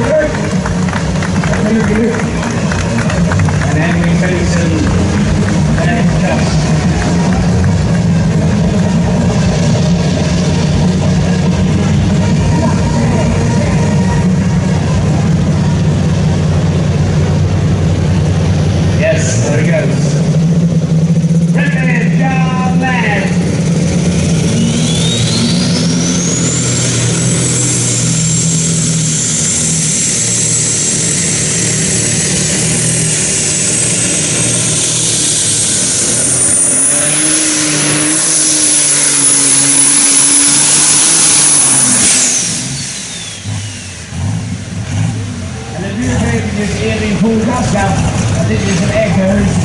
Thank you. De nu geven dus eerder in vol gas gaan. Dit is een echte. heus.